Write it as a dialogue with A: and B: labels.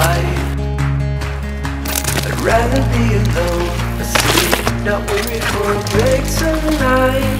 A: life. I'd rather be alone, asleep, not worried for a big sunlight